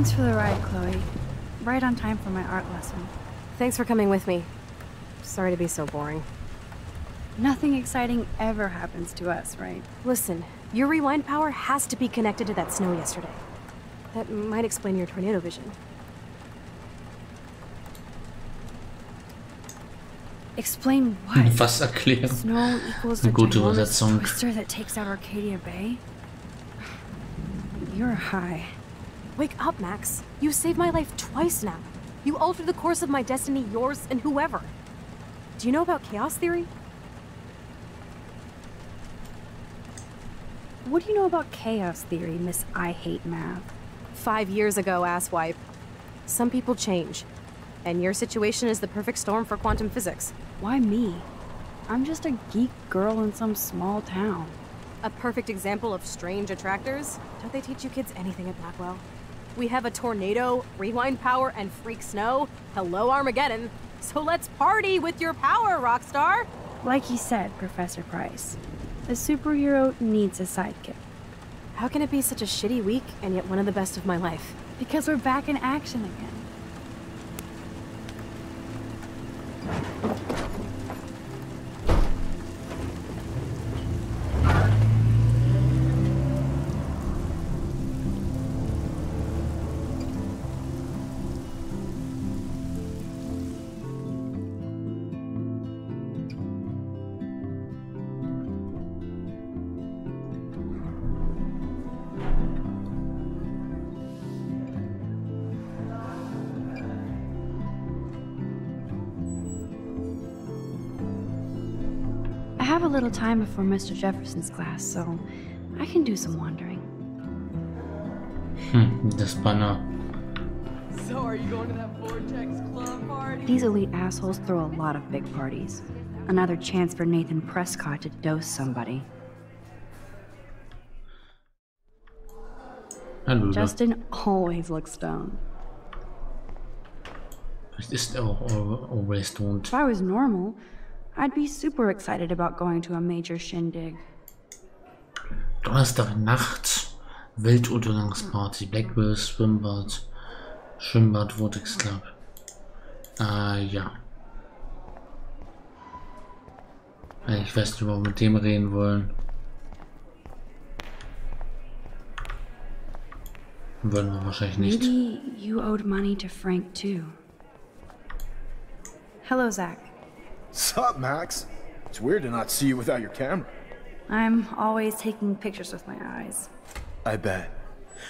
Thanks for the ride, Chloe. Right on time for my art lesson. Thanks for coming with me. Sorry to be so boring. Nothing exciting ever happens to us, right? Listen, your rewind power has to be connected to that snow yesterday. That might explain your tornado vision. Explain what? Was erklären? Snow equals the Eine gute ginormous Übersetzung. twister that takes out Arcadia Bay? You're high. Wake up, Max. You saved my life twice now. You altered the course of my destiny, yours, and whoever. Do you know about chaos theory? What do you know about chaos theory, Miss I Hate Math? Five years ago, asswipe. Some people change. And your situation is the perfect storm for quantum physics. Why me? I'm just a geek girl in some small town. A perfect example of strange attractors. Don't they teach you kids anything at Blackwell? We have a tornado, rewind power, and freak snow. Hello, Armageddon. So let's party with your power, Rockstar! Like you said, Professor Price, a superhero needs a sidekick. How can it be such a shitty week and yet one of the best of my life? Because we're back in action again. Have a little time before Mr. Jefferson's class, so I can do some wandering. Hm, das Banner. So, are you going to that Vortex Club party? These elite assholes throw a lot of big parties. Another chance for Nathan Prescott to dose somebody. Hallo, da. Justin always looks stoned. Vielleicht ist er auch always stoned. If I was normal, I'd be super excited about going to a major shindig. Donnerstagnacht. Weltuntergangsparty. Blackwell Schwimmbad. Schwimmbad Vortex Club. Ah, ja. Ich weiß nicht, ob wir mit dem reden wollen. Wollen wir wahrscheinlich nicht. Maybe you owed money to Frank too. Hello, Zach. Sup, Max? It's weird to not see you without your camera. I'm always taking pictures with my eyes. I bet.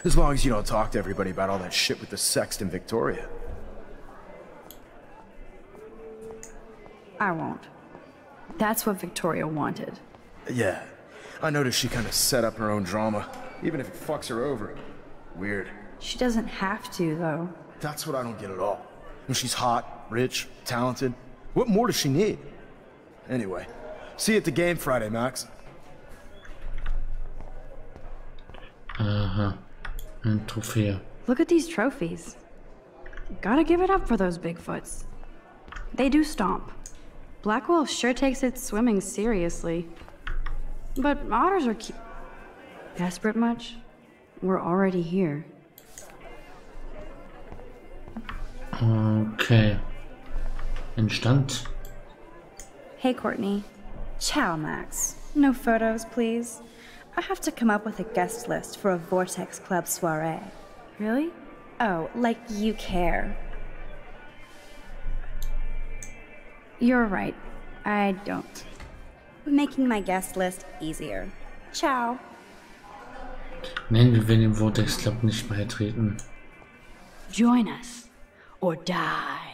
As long as you don't talk to everybody about all that shit with the sext in Victoria. I won't. That's what Victoria wanted. Yeah. I noticed she kind of set up her own drama, even if it fucks her over. Weird. She doesn't have to, though. That's what I don't get at all. When she's hot, rich, talented, what more does she need? Anyway, see you at the game Friday, Max. Aha. Eine trophy. Look at these trophies. Gotta give it up for those Bigfoots. They do stomp. Blackwell sure takes its swimming seriously. But otters are cute. Desperate much? We're already here. Okay. Entstand. Hey, Courtney. Ciao, Max. No photos, please. I have to come up with a guest list for a Vortex Club soiree. Really? Oh, like you care. You're right. I don't. Making my guest list easier. Ciao. Nein, wir werden im Vortex Club nicht beitreten. Join us or die.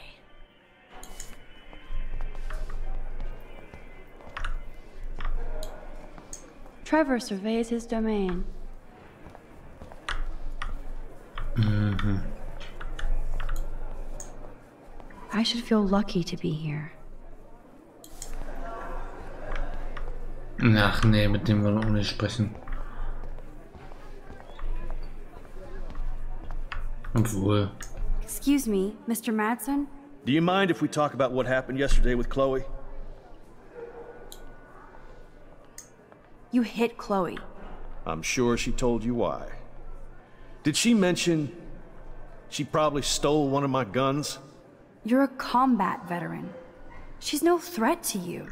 Trevor surveys his domain. Mm hmm I should feel lucky to be here. Ach nee, mit dem wollen wir nicht sprechen. Obwohl. Excuse me, Mr. Madsen? Do you mind if we talk about what happened yesterday with Chloe? You hit Chloe. I'm sure she told you why. Did she mention She probably stole one of my guns. You're a combat veteran. She's no threat to you.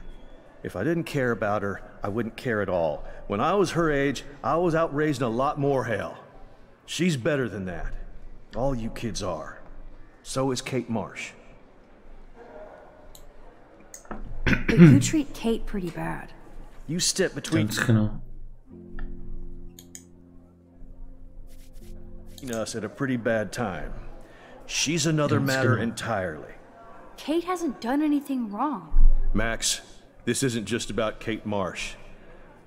If I didn't care about her, I wouldn't care at all. When I was her age, I was out raising a lot more hell. She's better than that. All you kids are. So is Kate Marsh. But you treat Kate pretty bad. You step between Ganz genau. us at a pretty bad time. She's another Ganz matter genau. entirely. Kate hasn't done anything wrong. Max, this isn't just about Kate Marsh.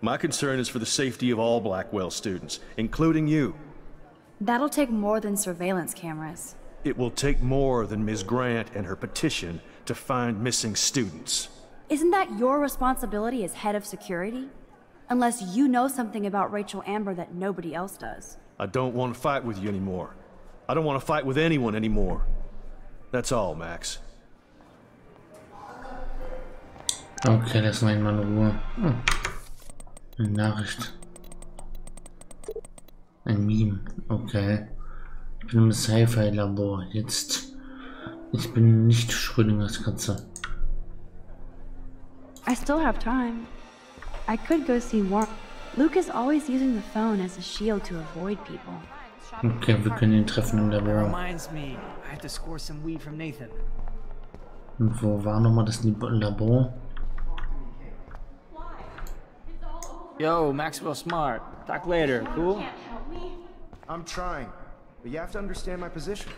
My concern is for the safety of all Blackwell students, including you. That'll take more than surveillance cameras. It will take more than Ms. Grant and her petition to find missing students. Isn't that your responsibility as head of security? Unless you know something about Rachel Amber that nobody else does. I don't want to fight with you anymore. I don't want to fight with anyone anymore. That's all, Max. Okay, lass mal ihn mal in Ruhe. Oh. Eine Nachricht. Ein Meme. Okay. Ich bin im Sci-Fi-Labor. Jetzt. Ich bin nicht Schrödingers Katze. I still have time. I could go see Warren. Luke is always using the phone as a shield to avoid people. Okay, wir können ihn treffen im Labor. Reminds me, I have to score some weed from Nathan. Und wo war nochmal das Labor? Yo, Maxwell Smart. Talk later, cool? I'm trying, but you have to understand my position.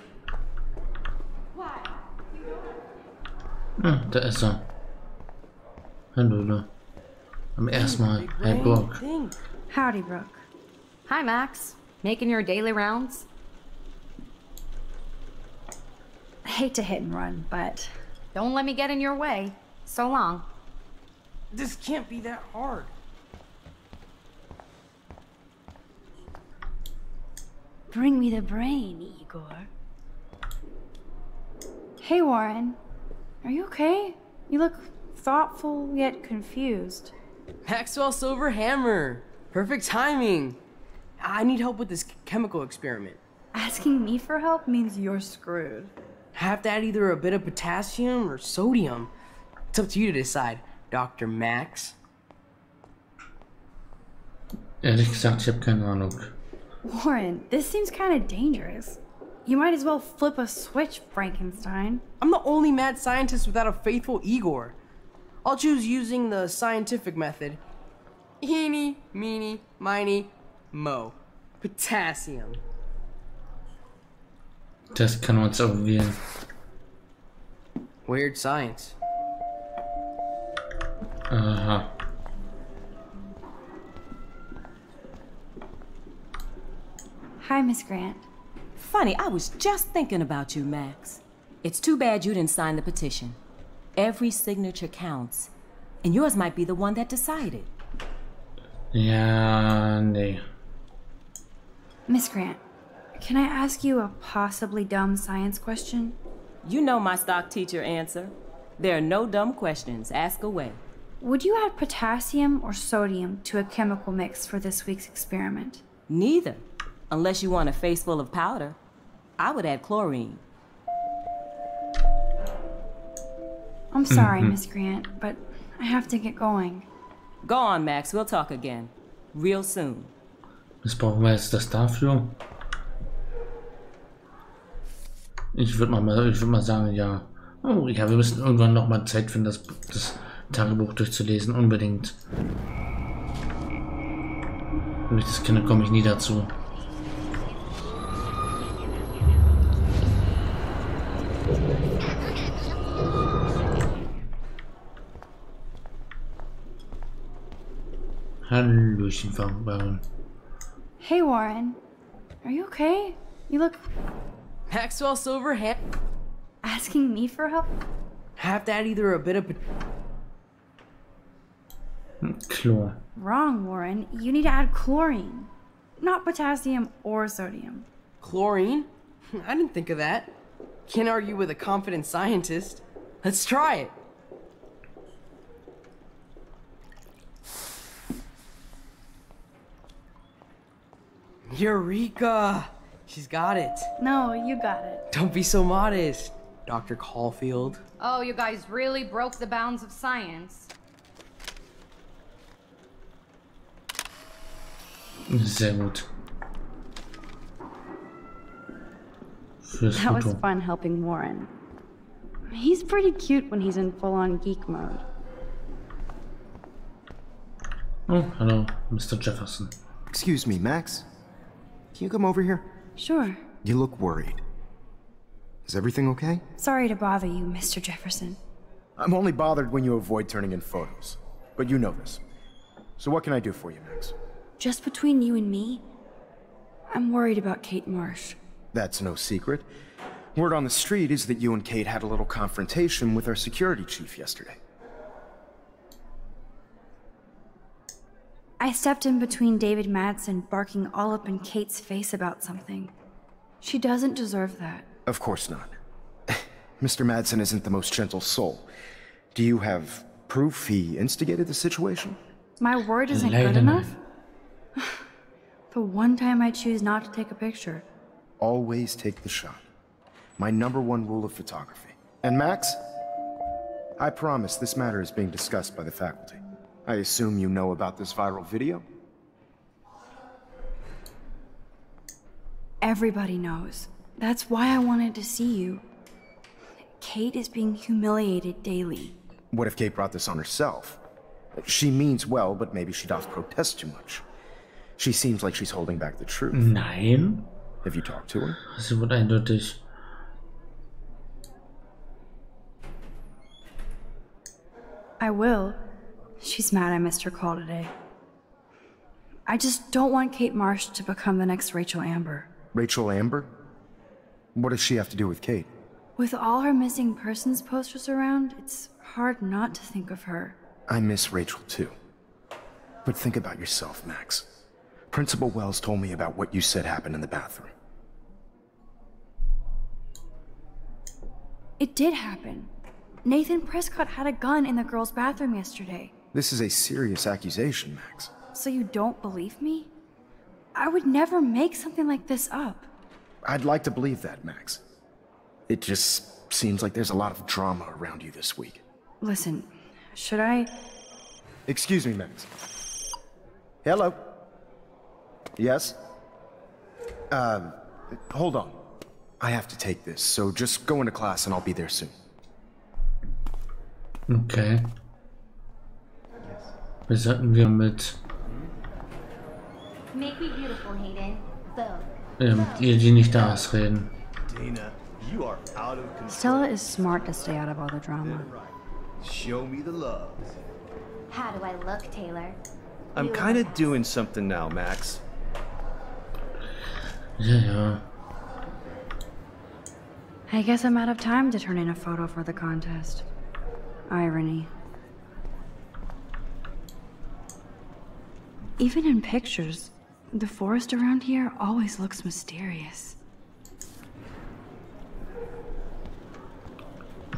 Ah, da ist er. Hallo, da. Aber erstmal, Herr Burg. Howdy, Brooke. Hi, Max. Making your daily rounds? I hate to hit and run, but Don't let me get in your way. So long. This can't be that hard. bring me the brain, Igor. Hey, Warren. Are you okay? You look thoughtful yet confused. Maxwell Silver Hammer. Perfect timing. I need help with this chemical experiment. Asking me for help means you're screwed. I Have to add either a bit of potassium or sodium. It's up to you to decide, Dr. Max. Ehrlich gesagt, ich habe keine Ahnung. Warren, this seems kind of dangerous. You might as well flip a switch, Frankenstein. I'm the only mad scientist without a faithful Igor. I'll choose using the scientific method. Eeny, meeny, miny, mo. Potassium. Das kann man uns auch wählen. Weird science. Aha. Hi, Miss Grant. Funny, I was just thinking about you, Max. It's too bad you didn't sign the petition. Every signature counts, and yours might be the one that decided. Ja, nee. Miss Grant, can I ask you a possibly dumb science question? You know my stock teacher answer. There are no dumb questions. Ask away. Would you add potassium or sodium to a chemical mix for this week's experiment? Neither, unless you want a face full of powder. I would add chlorine. I'm sorry, Miss Grant, but I have to get going. Go on, Max. We'll talk again. Real soon. Was brauchen wir jetzt das dafür? Ich würde mal, ich würd mal sagen, ja. Oh, ja, wir müssen irgendwann noch mal Zeit finden, das, das Tagebuch durchzulesen. Unbedingt. Wenn ich das kenne, komme ich nie dazu. Hallöchen, Baron. Hey, Warren. Are you okay? You look Maxwell Silver ha- asking me for help? have to add either a bit of pot- Chlor. Wrong, Warren. You need to add chlorine, not potassium or sodium. chlorine. I didn't think of that. Can't argue with a confident scientist. Let's try it. Eureka! She's got it. No, you got it. Don't be so modest, Dr. Caulfield. Oh, you guys really broke the bounds of science. Sehr gut. That was fun helping Warren. He's pretty cute when he's in full on geek mode. Oh, hello, Mr. Jefferson. Excuse me, Max. Can you come over here? Sure. You look worried. Is everything okay? Sorry to bother you, Mr. Jefferson. I'm only bothered when you avoid turning in photos. But you know this. So what can I do for you, Max? Just between you and me, I'm worried about Kate Marsh. That's no secret. Word on the street is that you and Kate had a little confrontation with our security chief yesterday. I stepped in between David Madsen barking all up in Kate's face about something. She doesn't deserve that. Of course not. Mr. Madsen isn't the most gentle soul. Do you have proof he instigated the situation? My word isn't Leider good enough? the one time I choose not to take a picture. Always take the shot. My number one rule of photography. And Max, I promise this matter is being discussed by the faculty. I assume you know about this viral video? Everybody knows. That's why I wanted to see you. Kate is being humiliated daily. What if Kate brought this on herself? She means well, but maybe she does protest too much. She seems like she's holding back the truth. Nein. Have you talked to her? Sie wird eindeutig. I will. She's mad I missed her call today. I just don't want Kate Marsh to become the next Rachel Amber. Rachel Amber? What does she have to do with Kate? With all her missing persons posters around, it's hard not to think of her. I miss Rachel too. But think about yourself, Max. Principal Wells told me about what you said happened in the bathroom. It did happen. Nathan Prescott had a gun in the girls' bathroom yesterday. This is a serious accusation, Max. So you don't believe me? I would never make something like this up. I'd like to believe that, Max. It just seems like there's a lot of drama around you this week. Listen, should I? Excuse me, Max. Hello? Yes? Uh, hold on. I have to take this, so just go into class and I'll be there soon. Okay. Wir sollten wir mit Make me beautiful, Hayden. Ähm, ihr, die nicht da ist, reden. Dana, you are out of. Stella is smart to stay out of all the drama. Show me the love. How do I look, Taylor? I'm kind of doing something now, Max. Ja, ja. I guess I'm out of time to turn in a photo for the contest. Irony. Even in pictures, the forest around here always looks mysterious.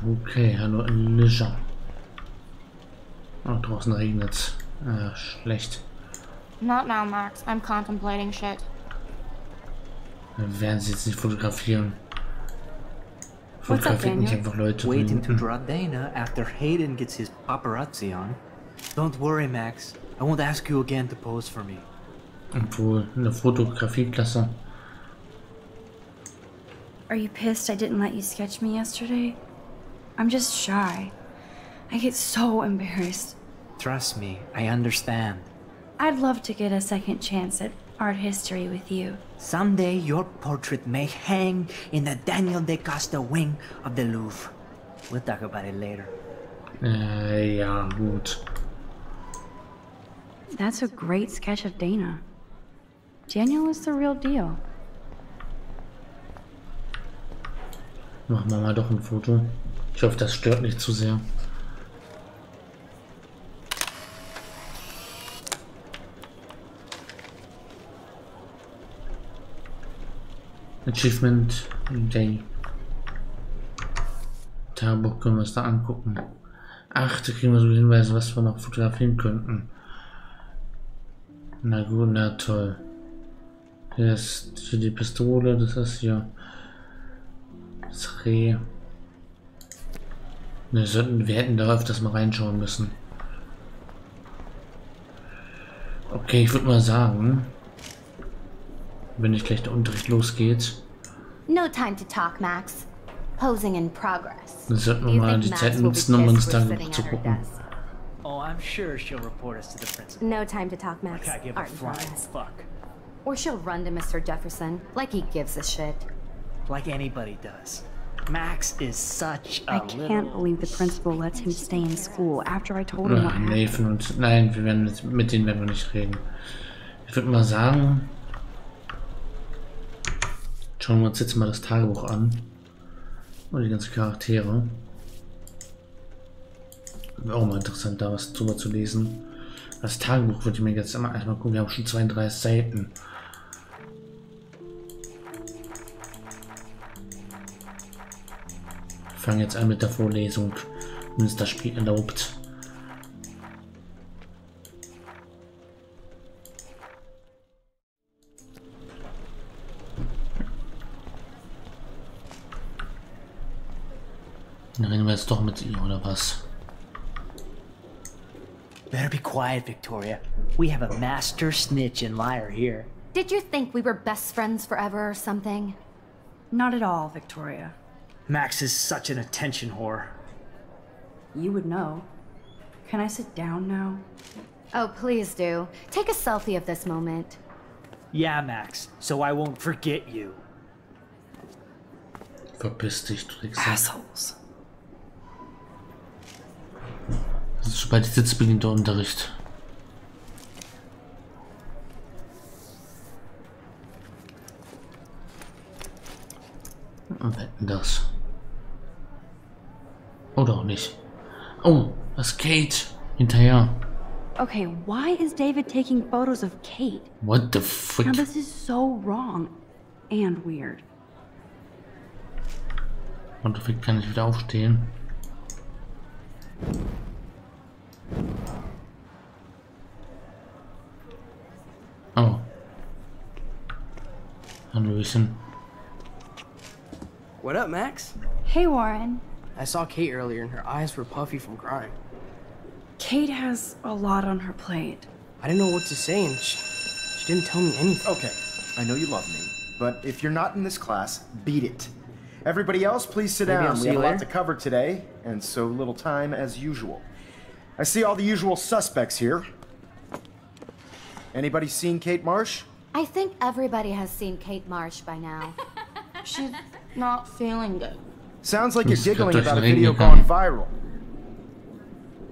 Okay, hallo Elijah. Oh, draußen regnet's. Ah, schlecht. Not now, Max. I'm contemplating shit. Dann werden sie jetzt nicht fotografieren. What's up, nicht Daniel? einfach Leute. Waiting to draw Dana after Hayden gets his paparazzi on. Don't worry, Max. I won't ask you again to pose for me. hinten. Obwohl, in der Fotografieklasse. Are you pissed I didn't let you sketch me yesterday? I'm just shy. I get so embarrassed. Trust me, I understand. I'd love to get a second chance at art history with you. Someday your portrait may hang in the Daniel de Costa wing of the Louvre. We'll talk about it later. Eh, äh, ja, gut. That's a great sketch of Dana. Daniel is the real deal. Machen wir mal doch ein Foto. Ich hoffe, das stört nicht zu sehr. Achievement Day. Tagebuch können wir uns da angucken. Ach, da kriegen wir so Hinweise, was wir noch fotografieren könnten. Na gut, na toll. Hier ist hier die Pistole, das ist hier das Reh. Wir, sollten, wir hätten da öfters mal reinschauen müssen. Okay, ich würde mal sagen, wenn nicht gleich der Unterricht losgeht, No time to talk, Max. Posing in progress. dann sollten wir mal die Zeit nutzen, um ins Tagebuch sitting zu gucken. desk? Oh, I'm sure she'll report us to the principal. No time to talk, Max. Like I give a Art in flying progress. fuck. Or she'll run to Mr. Jefferson, like he gives a shit. Like anybody does. Max is such a I can't believe the principal lets him stay in school after I told him what Ach, happened. nee, von uns. Nein, wir werden mit, mit denen werden wir nicht reden. Ich würde mal sagen, schauen wir uns jetzt mal das Tagebuch an. Und die ganzen Charaktere. Auch mal interessant, da was drüber zu lesen. Das Tagebuch würde ich mir jetzt immer erstmal gucken. Wir haben schon 32 Seiten. Fangen jetzt an mit der Vorlesung, wenn es das Spiel erlaubt. Dann reden wir jetzt doch mit ihr, oder was? Better be quiet, Victoria. We have a master snitch and liar here. Did you think we were best friends forever or something? Not at all, Victoria. Max is such an attention whore. You would know. Can I sit down now? Oh, please do. Take a selfie of this moment. Yeah, Max, so I won't forget you. Verpiss dich, du Wichser. Assholes. Das ist sobald ich sitze, beginnt der Unterricht. Wetten das. Oder auch nicht. Oh, das ist Kate. Hinterher. Okay, why is David taking photos of Kate? What the Now, frick? this is so wrong and weird. Und kann ich wieder aufstehen. Oh. Hallöchen. What up, Max? Hey, Warren. I saw Kate earlier and her eyes were puffy from crying. Kate has a lot on her plate. I didn't know what to say and she, she didn't tell me anything. Okay, I know you love me, but if you're not in this class, beat it. Everybody else, please sit Maybe down. I'll We have a lot to cover today, and so little time as usual. I see all the usual suspects here. Anybody seen Kate Marsh? I think everybody has seen Kate Marsh by now. She's not feeling good. Sounds like you're giggling about a video gone viral.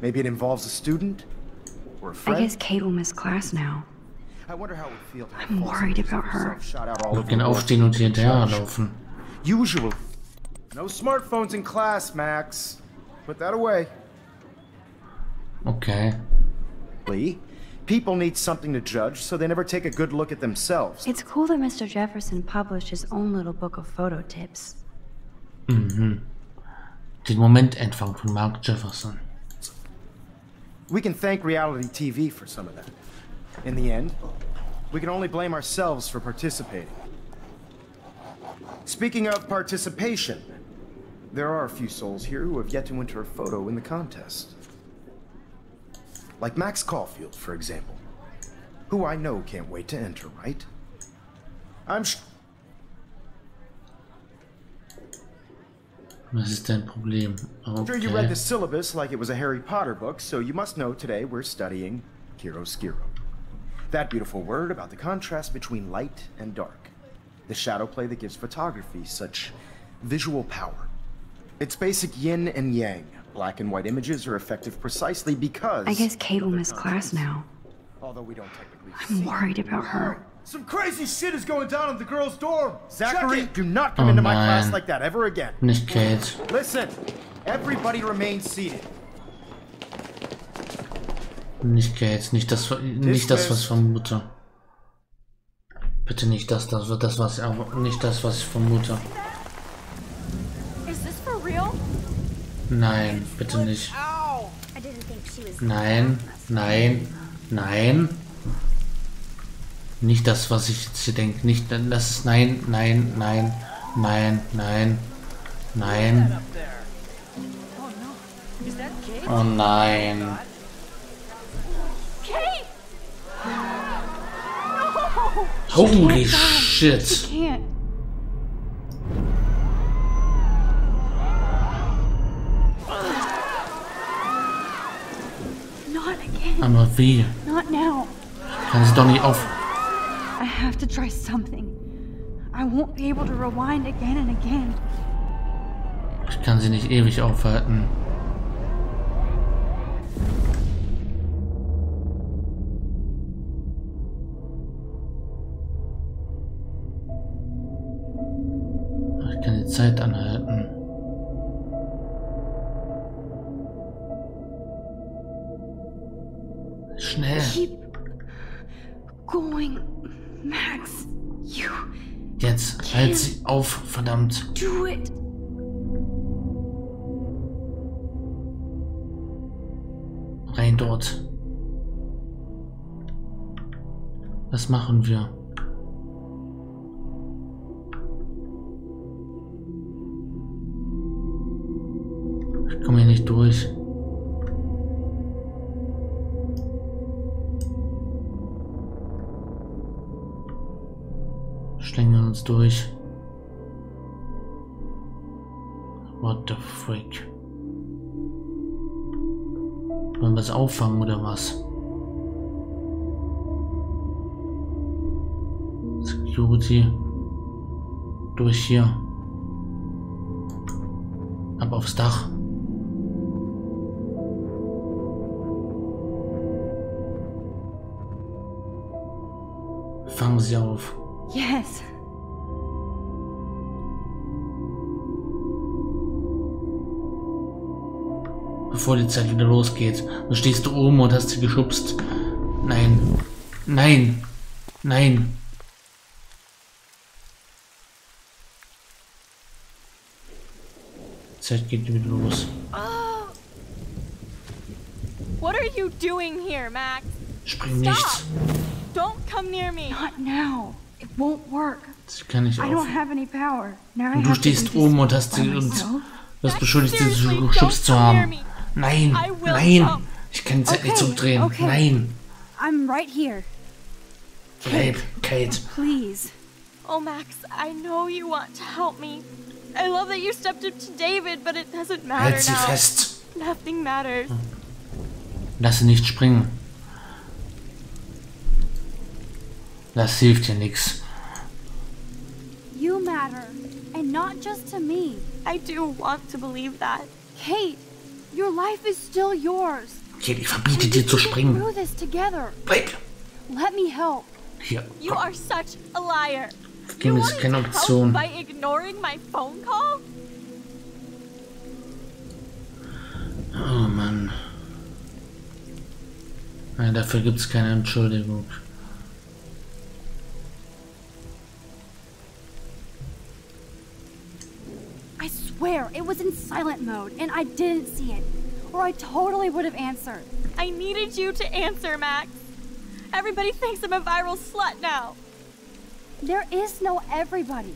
Maybe it involves a student or a I friend. I guess Kate will miss class now. I wonder how it would feel to have I'm worried about her. yourself shot out all Wir over the world aufstehen und so you can hinterher judge. laufen. Usual. No smartphones in class, Max. Put that away. Okay. Lee, people need something to judge, so they never take a good look at themselves. It's cool that Mr. Jefferson published his own little book of photo tips. Mhm. Den Momenteinfang von Mark Jefferson. We can thank reality TV for some of that. In the end, we can only blame ourselves for participating. Speaking of participation, there are a few souls here who have yet to enter a photo in the contest. Like Max Caulfield, for example, who I know can't wait to enter, right? I'm sh- Was ist dein Problem? sure you read the syllabus like it was a Harry Potter book, so you must know today we're studying chiaroscuro. That beautiful word about the contrast between light and dark. The shadow play that gives photography such visual power. It's basic yin and yang. Black and white images are effective precisely because. I guess Kate will miss class now. Although we don't technically. I'm worried about her. Some crazy shit is going down in the girls' dorm. Zachary, do not come Oh, into my class like that ever again. Nicht Kate. Listen, everybody remain seated. Nicht Kate. Nicht das, nicht das was ich vermute. Bitte nicht das, das wird das, was ich, aber nicht das, was ich vermute. Nein, bitte nicht. Nein, nein, nein. Nicht das, was ich jetzt hier denke. Nicht, das ist nein, nein, nein, nein, nein, nein. Oh nein. Holy shit. Can't. Not again. Aber wie? Not now. Kann sie doch nicht auf. I have to try something. I won't be able to rewind again and again. Ich kann sie nicht ewig aufhalten. Ich kann die Zeit anhalten. Schnell. Keep going, Max. You Jetzt. Halt sie auf, verdammt. do it. Rein dort. Was machen wir? Durch. What the freak? Wollen wir es auffangen oder was? Security. Durch hier. Ab aufs Dach. Fangen sie auf. Yes. Bevor die Zeit wieder losgeht. Dann stehst du oben und hast sie geschubst. Nein. Nein. Nein. Zeit geht wieder los. What are you doing here, Max? Spring nicht. Don't come near me. Not now. It won't work. Sie kann nicht I auf. don't have any power. Now I Und du stehst oben und hast sie und wirst beschuldigt, sie geschubst zu haben. Nein. Nein. Ich kann die Zeit nicht Okay, zurückdrehen. okay. Nein. I'm right here. Bleib, Kate. Please. Oh, Max, I know you want to help me. I love that you stepped up to David, but it doesn't matter Halt sie now. fest. Nothing matters. Lass sie nicht springen. Das hilft dir nichts. You matter. And not just to me. I do want to believe that. Kate, your life is still yours. Kate, ich verbiete dir we zu springen. through this together. Bleib. Let me help. Hier. You are such a liar. Geben you ist keine to help Option. by ignoring my phone call? Oh Mann. Nein, dafür gibt es keine Entschuldigung. Swear, it was in silent mode, and I didn't see it. Or I totally would have answered. I needed you to answer, Max. Everybody thinks I'm a viral slut now. There is no everybody.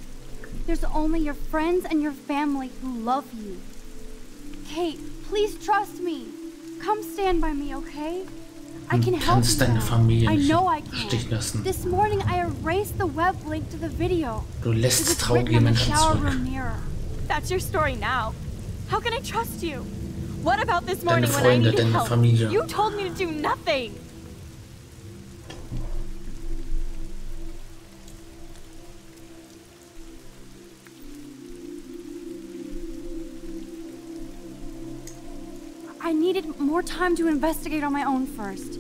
There's only your friends and your family who love you. Kate, please trust me. Come stand by me, okay? I mm, can help kannst you deine. Familie I know I can. This morning I erased the web link to the video. Du lässt traurige written on the Menschen shower zurück. room mirror. That's your story now. How can I trust you? What about this Deine morning when I needed help? Familie. You told me to do nothing. I needed more time to investigate on my own first.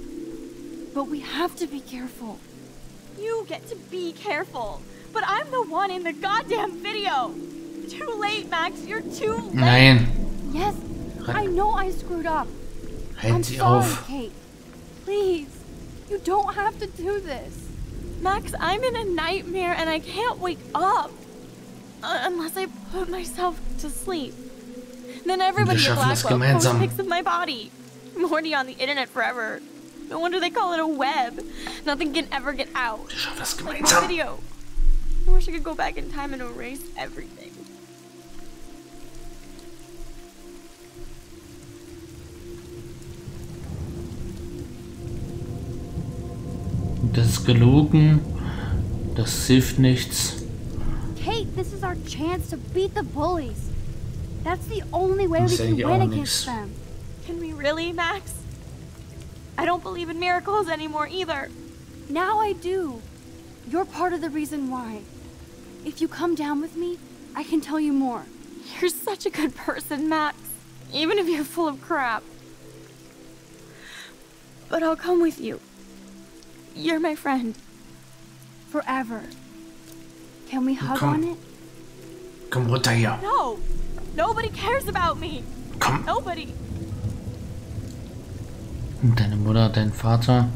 But we have to be careful. You get to be careful. But I'm the one in the goddamn video. Too late, Max. You're too late. Nein. Yes, I know I screwed up. I'm sie sorry, auf. Kate. Please, you don't have to do this. Max, I'm in a nightmare and I can't wake up. Uh, unless I put myself to sleep. Then everybody at Blackwell posts pics of my body. Morty on the internet forever. No wonder they call it a web. Nothing can ever get out. Like my video. I wish I could go back in time and erase everything. Das ist gelogen. Das hilft nichts. Kate, this is our chance to beat the bullies. That's the only way we can win against them. Can we really, Max? I don't believe in miracles anymore either. Now I do. You're part of the reason why. If you come down with me, I can tell you more. You're such a good person, Max. Even if you're full of crap. But I'll come with you. You're my friend. Forever. Can we hug Komm. on it? Komm runter hier. No! Nobody cares about me! Komm. Nobody! Deine Mutter, dein Vater,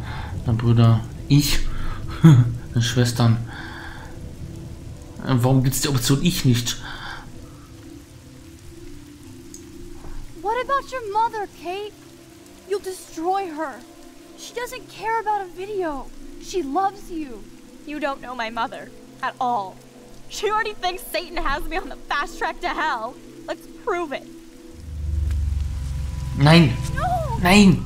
dein Bruder, ich, deine Schwestern. Äh, Warum gibt's die Option ich nicht? What about your mother, Kate? You'll destroy her. She doesn't care about a video. She loves you. You don't know my mother. At all. She already thinks Satan has me on the fast track to hell. Let's prove it. Nein! No! Nein!